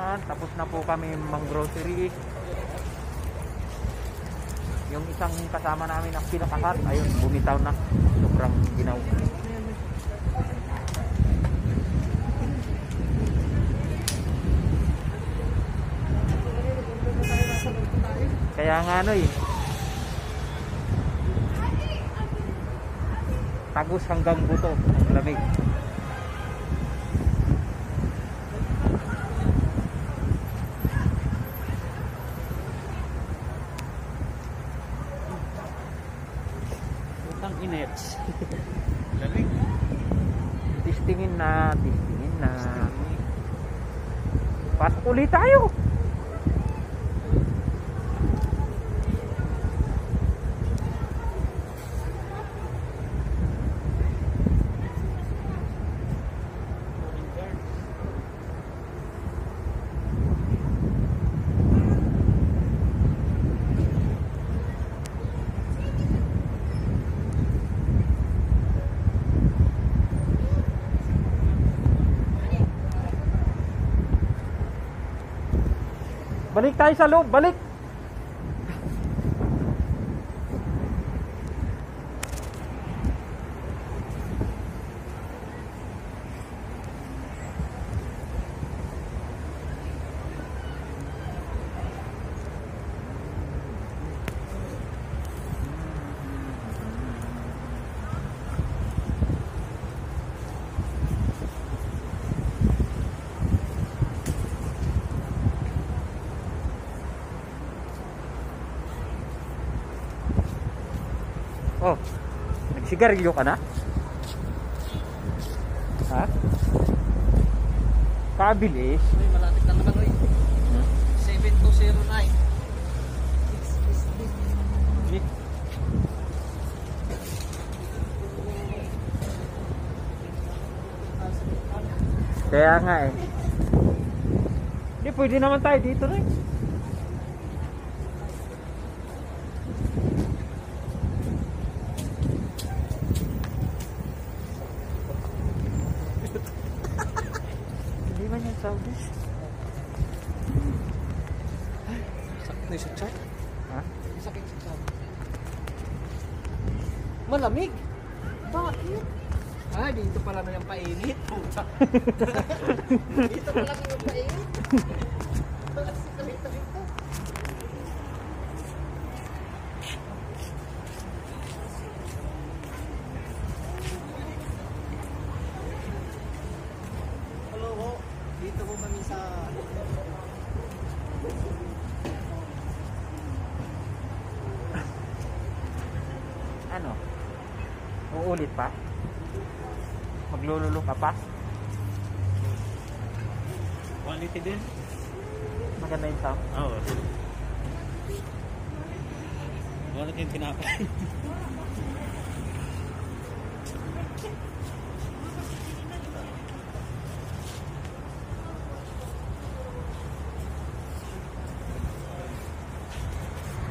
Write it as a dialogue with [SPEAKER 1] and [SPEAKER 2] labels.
[SPEAKER 1] Yan, tapos na po kami mang-grocery. Yung isang kasama namin ang pinakahat, ayun, bumitaw na. Sobrang ginaw. Kaya nga ano eh. Tagos hanggang buto ang lamig. Utang inets.
[SPEAKER 2] Lamig.
[SPEAKER 1] Tistingin na, tistingin na. Pasok ulit tayo. Balik tayo sa loob, balik. Oh, nagsigarilyo ka na? Ha? Kabilis.
[SPEAKER 2] Uy, malapit na naman, uy. 7209.
[SPEAKER 1] Kaya nga eh. Hindi, pwede naman tayo dito rin. Man yung Saudi.
[SPEAKER 2] Sakit na yung chat.
[SPEAKER 1] Ha?
[SPEAKER 2] Sakit sa chat. Malamig. Bakit? Ah, dito pala na yung painit. Puta. dito pala na yung painit. Dito,
[SPEAKER 1] ano? Uulit pa? Maglululo ka pa?
[SPEAKER 2] Quality din.
[SPEAKER 1] Maganda yung sound?
[SPEAKER 2] Oo. Oh. Quality yung tinapay.